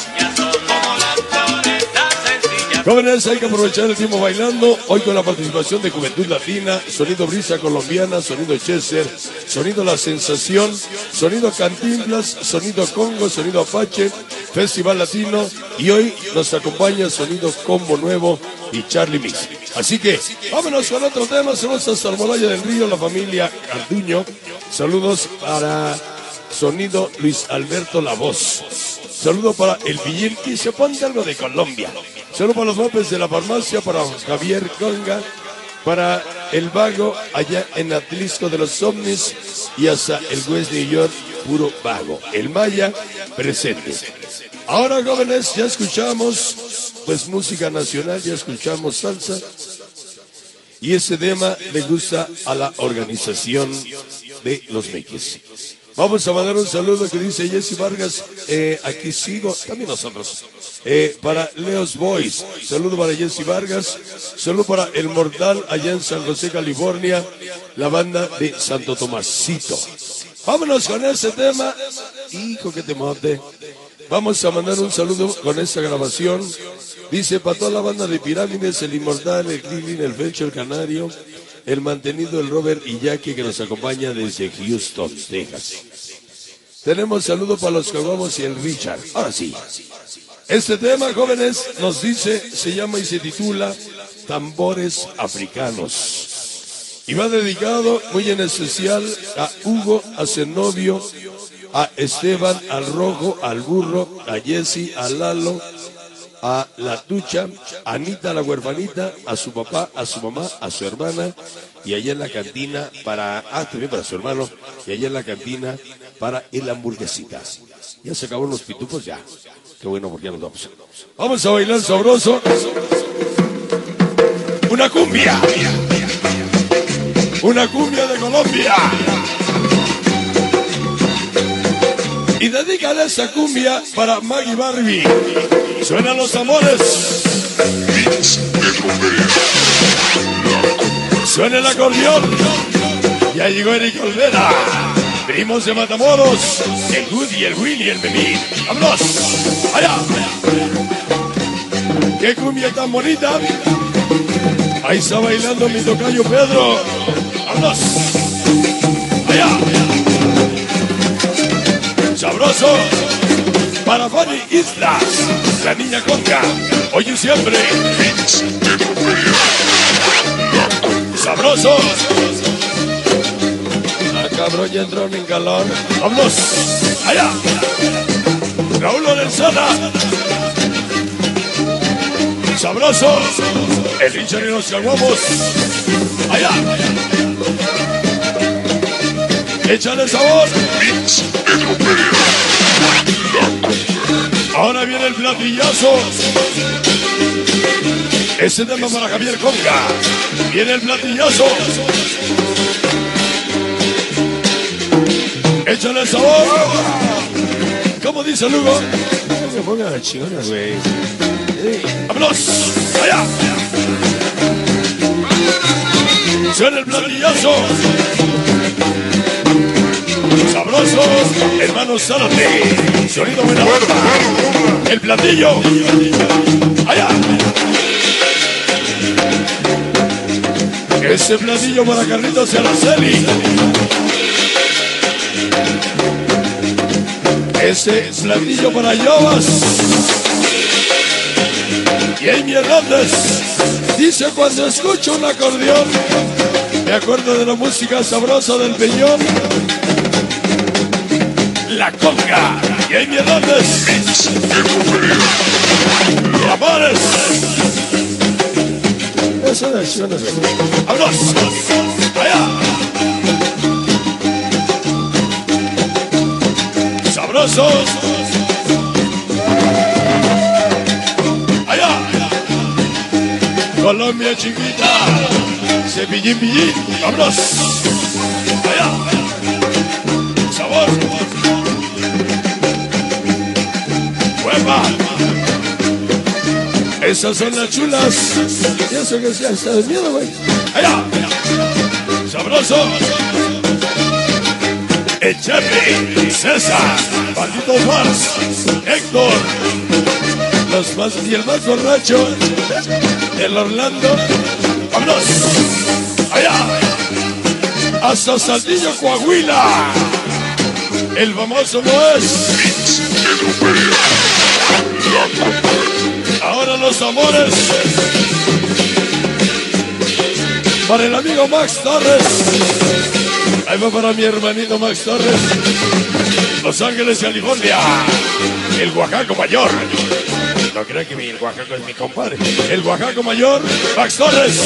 Jóvenes, hay que aprovechar el tiempo bailando. Hoy con la participación de Juventud Latina, Sonido Brisa Colombiana, Sonido Chester, Sonido La Sensación, Sonido Cantinflas, Sonido Congo, Sonido Apache, Festival Latino y hoy nos acompaña Sonido Combo Nuevo y Charlie Mix. Así que vámonos con otro tema. Somos hasta Almolaya del Río, la familia Carduño. Saludos para Sonido Luis Alberto La Voz. Saludo para el Villín y se pone algo de Colombia. Saludo para los mopes de la farmacia, para Javier Conga, para el Vago allá en Atlisco de los Omnis y hasta el West New York, puro Vago. El Maya presente. Ahora jóvenes, ya escuchamos pues música nacional, ya escuchamos salsa. Y ese tema le gusta a la organización de los Meques. Vamos a mandar un saludo que dice Jesse Vargas, eh, aquí sigo, también nosotros, eh, para Leos Boys, saludo para Jesse Vargas, saludo para El Mortal allá en San José, California, la banda de Santo Tomasito. Vámonos con ese tema, hijo que te monte. Vamos a mandar un saludo con esta grabación. Dice para toda la banda de Pirámides, el Inmortal, el Cleveland, el Fecho, el Canario, el mantenido, el Robert Jackie que nos acompaña desde Houston, Texas. Tenemos saludo para los Cagomos y el Richard. Ahora sí. Este tema, jóvenes, nos dice, se llama y se titula Tambores Africanos. Y va dedicado muy en especial a Hugo, a Zenobio, a Esteban, al Rojo, al Burro, a Jesse, a Lalo, a la Tucha, a Anita la huerfanita, a su papá, a su mamá, a su hermana, y allá en la cantina para, ah, también para su hermano, y allá en la cantina para el hamburguesita. Ya se acabaron los pitufos, ya. Qué bueno, porque ya nos vamos. Vamos a bailar sabroso. Una cumbia. Una cumbia de Colombia. Y dedícale esa cumbia para Maggie Barbie. Suenan los amores. Suena el acordeón. Ya llegó Eric Olvera. Primos de Matamoros. El Woody, el Willy, el Bebí. ¡Vámonos! ¡Allá! ¡Qué cumbia tan bonita! Ahí está bailando mi tocayo Pedro. ¡Vámonos! Para Fanny Islas, la niña conca, hoy y siempre. Sabroso. Ah, cabrón, ya entró en galón. Vámonos. Allá. Raúl Lorenzana. Sabroso. El Richard y los caguamos. Allá. Échale sabor. Ahora viene el platillazo. Ese tema para Javier Conga. Viene el platillazo. Échale sabor. ¿Cómo dice Lugo? No se pongan a chingona, güey. ¡Vámonos! ¡Allá! Suena el platillazo. Sabroso, hermanos Zárate. Sonido buena onda. El platillo. Allá. Ese platillo para Carlitos y Araceli. Ese platillo para Yobas. Y Amy Hernández dice cuando escucho un acordeón, me acuerdo de la música sabrosa del peñón. La conga y Amy Hernández. Amores. Eso de acciones, güey. ¡Vámonos! ¡Allá! ¡Sabrosos! ¡Allá! Colombia chiquita, cepillín, pillín, vámonos. Esas son las chulas. Y eso que sea, está de miedo, güey. ¡Allá! ¡Sabroso! El César, Maldito Fars, Héctor, los más, y el más borracho, el Orlando. ¡Vámonos! ¡Allá! Hasta Saldillo, Coahuila. El famoso no los amores. Para el amigo Max Torres. Ahí va para mi hermanito Max Torres. Los Ángeles, California. El Oaxaco Mayor. No crean que mi, el Oaxaco es mi compadre. El Oaxaco Mayor, Max Torres.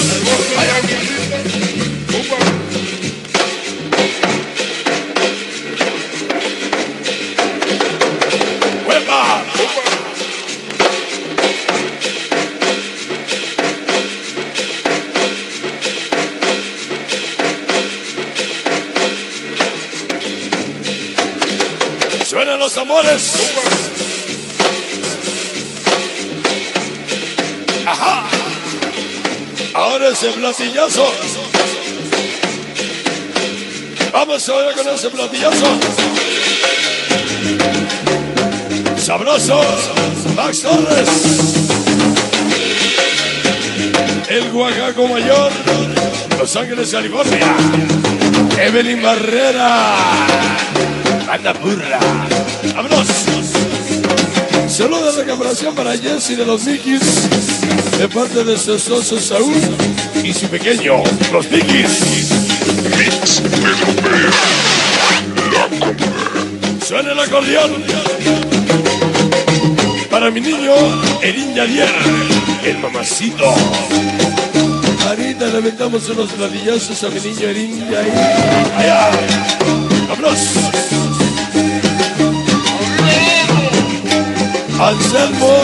Platillazo. Vamos ahora con ese platillazo. Sabroso. Max Torres. El Oaxaco Mayor. Los Ángeles, California. Evelyn Barrera. Banda Burra. ¡Vámonos! Saludos de recuperación para Jesse de los Nikis. De parte de su esposo Saúl y su pequeño, los Nikis. Suena el acordeón. Para mi niño, Erin Yadier, el mamacito. Ahorita le aventamos unos platillazos a mi niño Erin Yadier. Allá. ¡Vámonos! Anselmo,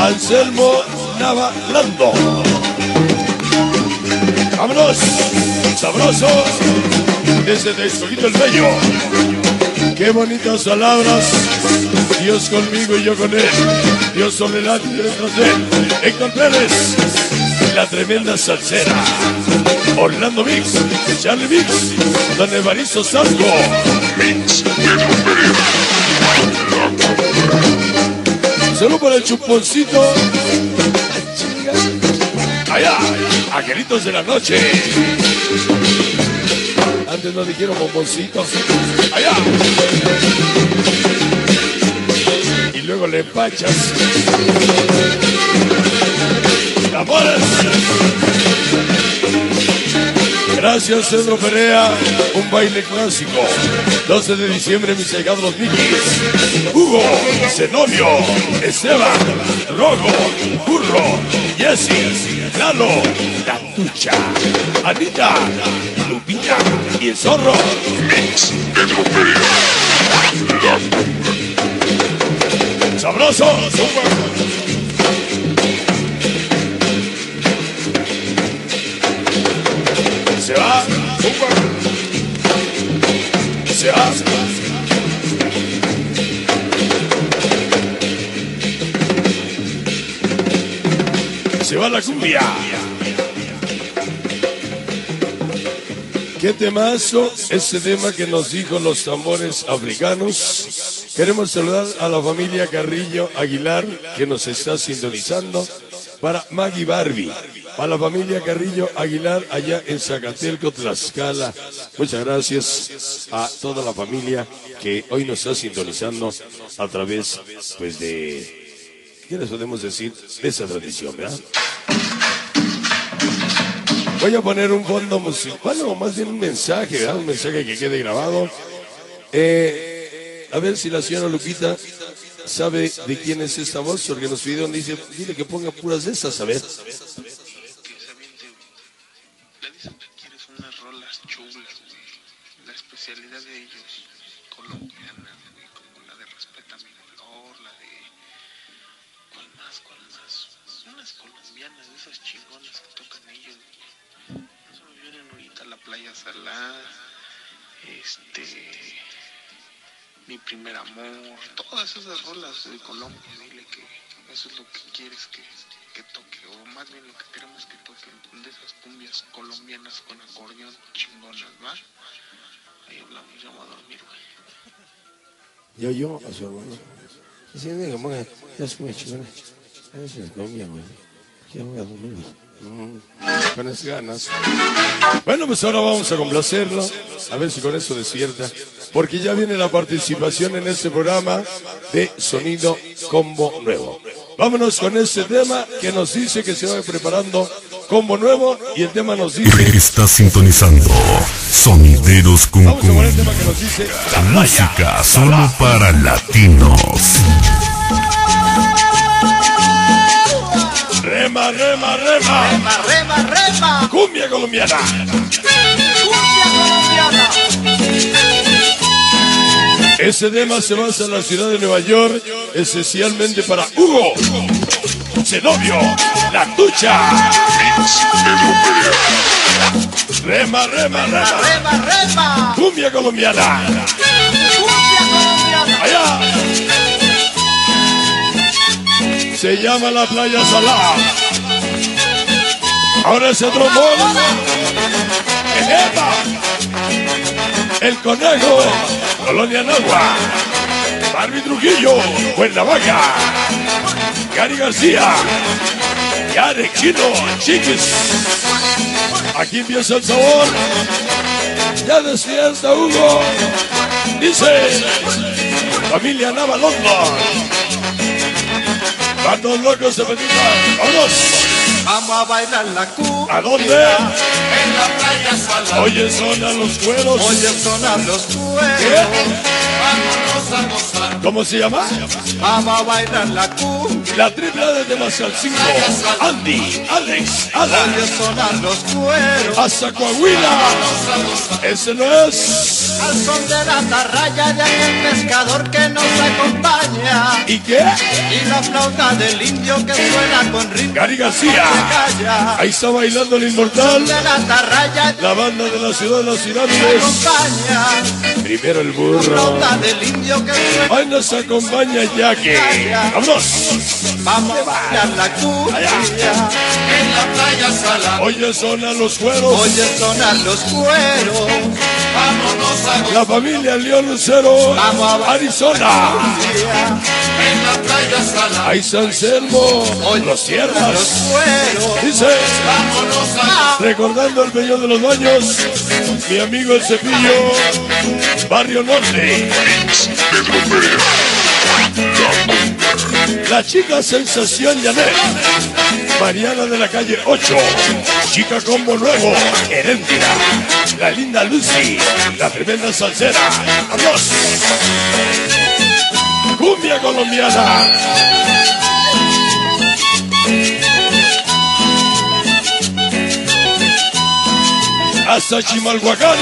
Anselmo Navalando. Vámonos, sabroso, desde Destruido el Bello. Qué bonitas palabras. Dios conmigo y yo con él. Dios soledad y detrás de él. Héctor Pérez, la tremenda salsera. Orlando Mix, Charlie Mix, Don Evaristo Sarco. Solo para el chuponcito. Allá, angelitos de la noche. Antes no dijeron bomboncitos. Allá. Y luego le pachas. Amores. Gracias, Pedro Perea. Un baile clásico. 12 de diciembre, mis llegados los Nikis. Hugo, Zenobio, Esteban, Rojo, Curro, Jessy, Lalo, La Tucha, Anita, Lupita y el Zorro. Mix Pedro Perea. Sabroso. Se va. Se va. Se va la cumbia. Qué temazo ese tema que nos dijo los tambores africanos. Queremos saludar a la familia Carrillo Aguilar que nos está sintonizando. Para Maggie Barbie, para la familia Carrillo Aguilar allá en Zacatelco, Tlaxcala. Muchas gracias a toda la familia que hoy nos está sintonizando a través pues de, ¿qué les podemos decir? De esa tradición, ¿verdad? Voy a poner un fondo musical, bueno, más bien un mensaje, ¿verdad? Un mensaje que quede grabado. Eh, a ver si la señora Lupita sabe de quién es esta voz, porque nos pidieron, dice, dile que ponga puras de esas, a ver. Este. mi primer amor, todas esas rolas de Colombia, dile que eso es lo que quieres que, que toque, o más bien lo que queremos que toque, de esas cumbias colombianas con acordeón chingonas, ¿va? Ahí hablamos, ya voy a dormir, güey. Yo, yo, a su hermano. Dice, venga, ponga, ya se me chingona. A si nos comía, güey. Ya voy a dormir, güey. Con esas ganas. Bueno, pues ahora vamos a complacerlo. A ver si con eso despierta. Porque ya viene la participación en este programa de Sonido Combo Nuevo. Vámonos con este tema que nos dice que se va preparando Combo Nuevo y el tema nos dice... Está sintonizando Sonideros dice... Música solo para latinos. Rema, rema, rema. Rema, rema, rema. Cumbia colombiana. Cumbia colombiana. Ese tema se basa en la ciudad de Nueva York, esencialmente para Hugo, Zenobio, La Tucha. Rema, rema, rema. Rema, rema. Cumbia colombiana. Cumbia colombiana. Allá. Se llama la playa Salá. Ahora ese trombón. Ejema. El conejo. Colonia Nagua. Barbie Trujillo. Cuernavaca. Gary García. Yarek Chino. Chiquis. Aquí empieza el sabor. Ya despierta Hugo. Dice. Familia Nava. Cuántos locos se petitan. Vamos. Vamos a bailar la cumbia. ¿A dónde? En la playa salada. Oye, sonan los cueros. Oye, sonan los ¿Qué? cueros. Vámonos a gozar. ¿Cómo se llama? Vamos a bailar la cumbia. La triple de Temascal 5. Andy, Alex, Alan. Oye, sonan los cueros. Hasta Coahuila. Ese no es. Al son de la tarraya de aquel pescador que nos acompaña. ¿Y qué? Y la flauta del indio que suena con ritmo. Gary García. Ahí está bailando el inmortal. De la tarraya de La banda de la ciudad de nos pirámides. acompaña. Primero el La burro. flauta del indio que suena. Hoy nos acompaña Jackie. Vámonos. Vamos a bailar la cumbia. En la playa salada. Oye, sonan los cueros. Oye, sonan los cueros. Vámonos a La familia León Lucero. Vamos a Arizona. En la playa salada. Ahí San Selmo. Los Los Sierras. cueros. Dice. Vámonos a Recordando el peñón de los baños. Mi amigo el cepillo. Barrio Norte. La chica sensación Janet. Mariana de la calle 8. Chica combo nuevo. Heréndira. La linda Lucy. La tremenda salsera. ¡Vamos! Cumbia colombiana. Hasta Chimalhuacán.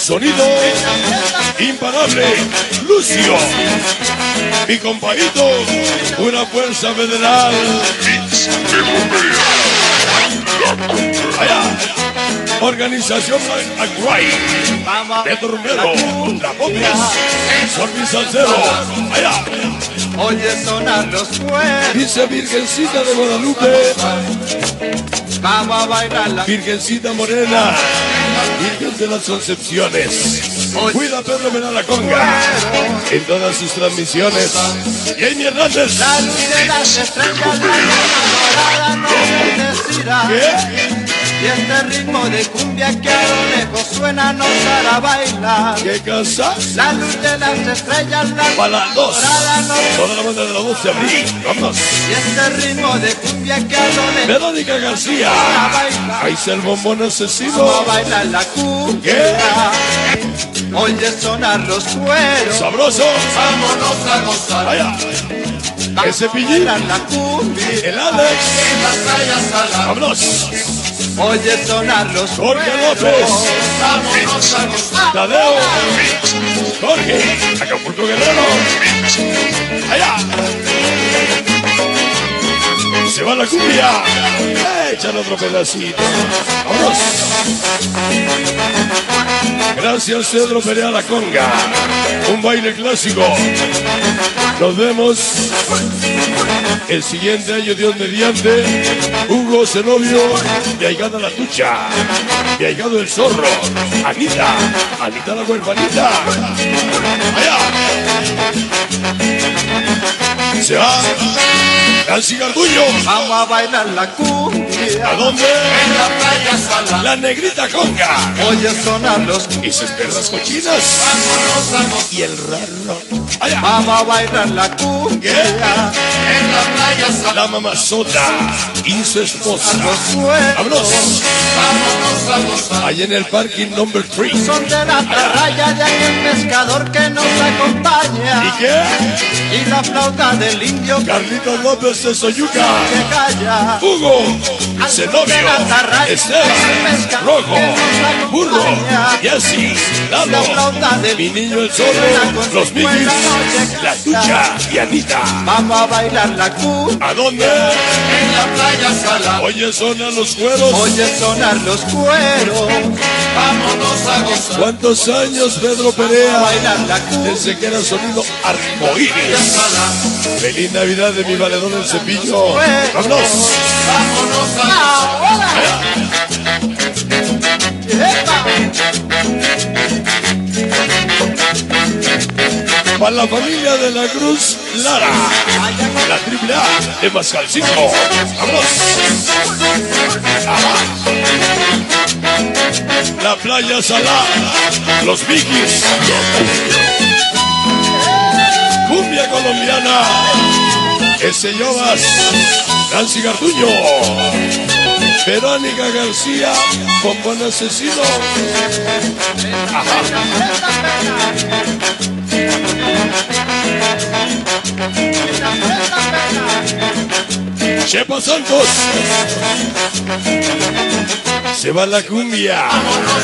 Sonido imparable. Lucio. Mi compadito. Una fuerza federal. Allá. Organización Aguay. Cumbia. La Popis. Sorbi Salcero. Allá. Oye, sonan los cueros. Dice Virgencita de Guadalupe. Vamos a bailar la Virgencita Morena. Virgen de las Concepciones. Cuida Pedro Menala Conga. En todas sus transmisiones. Amy Hernández. La luz de las estrellas, la dorada bendecirá. ¿Qué? Y este ritmo de cumbia que a lo lejos suena nos hará bailar. ¿Qué casa? La luz de las estrellas, la Para las dos. Toda la banda de la 12 de abril. Vamos. Y este ritmo de cumbia que a lo lejos Verónica García. Ahí está el bombón vamos a asesino. bailar la cumbia. ¿Qué? Oye sonar los cueros. Sabroso. Vámonos a gozar. Allá. Ese pillín. la cumbia. El Alex. En la playa salada. Vámonos. Oye sonar los Jorge. López. Vámonos a gozar. Tadeo. Jorge. Acapulco Guerrero. Allá. Se va la cumbia. Échale otro pedacito. Vámonos. Gracias, Cedro Perea La Conga. Un baile clásico. Nos vemos el siguiente año, Dios mediante. Hugo Zenobio, de Aigada La Tucha, de Aigado el Zorro, Anita, Anita la huerfanita. Allá. Se va. Nancy Garduño. Vamos a bailar la cumbia. ¿A dónde? En la playa Salada. La negrita conga. Oye sonar los Y sus perras cochinas. Vámonos a gozar. Y el raro. Allá. Vamos a bailar la cumbia. En la playa Salada. La mamazota y su esposa. Vámonos. Vámonos a. Allá en el parking number 3. Son de la atarraya de aquel pescador que nos acompaña. ¿Y qué? Y la flauta del indio que Carlitos López de Soyuca. calla. Hugo. Zenobio. Esteban. Rojo. Burro. Jessy. Lalo. Mi niño el zorro. Los Miguis. La Tucha y Anita. Vamos a bailar la cumbia. ¿A dónde? En la playa Salada. Oye, sonan los cueros. Oye sonar los cueros. Vámonos a gozar. ¿Cuántos años Pedro Perea? bailar la cumbia. Desde que era sonido arcoíris. Feliz Navidad de mi valedor el cepillo. Vámonos. Vámonos a Para la familia de la Cruz Lara. La triple de. Vámonos. Ajá. La playa Salada. Los Vikis. Cumbia colombiana. Ese Llovas. Nancy Garduño. Verónica García. Bombón asesino. Chepa Santos. Se va la cumbia. Vámonos.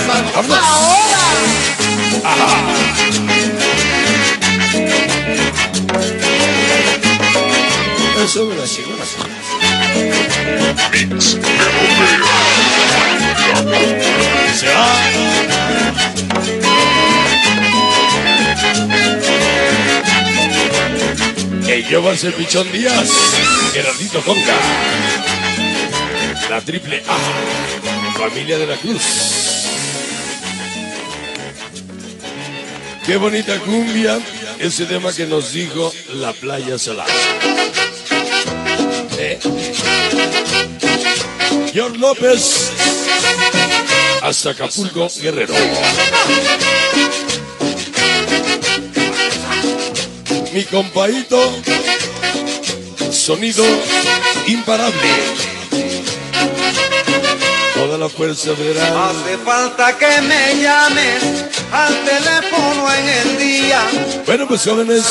Me la. Ser Pichón Díaz, Gerardito Conca, la triple A, familia de la Cruz. Qué bonita cumbia, ese tema que nos dijo la playa salada. ¿Eh? George López, hasta Acapulco, Guerrero. Mi compaito, sonido imparable. Toda la fuerza federal. Hace falta que me llames al teléfono en el día. Bueno, pues jóvenes,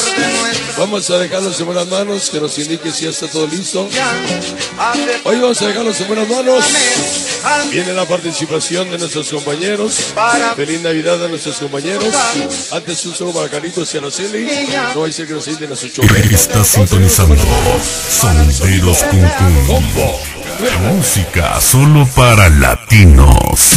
vamos a dejarlos en buenas manos, que nos indique si ya está todo listo. Hoy vamos a dejarlos en buenas manos. Viene la participación de nuestros compañeros. Feliz Navidad a nuestros compañeros. Antes un saludo para Carlitos y Araceli. No a ser que nos inviten a su show. Estás sintonizando Sonderos. Combo. Música solo para latinos.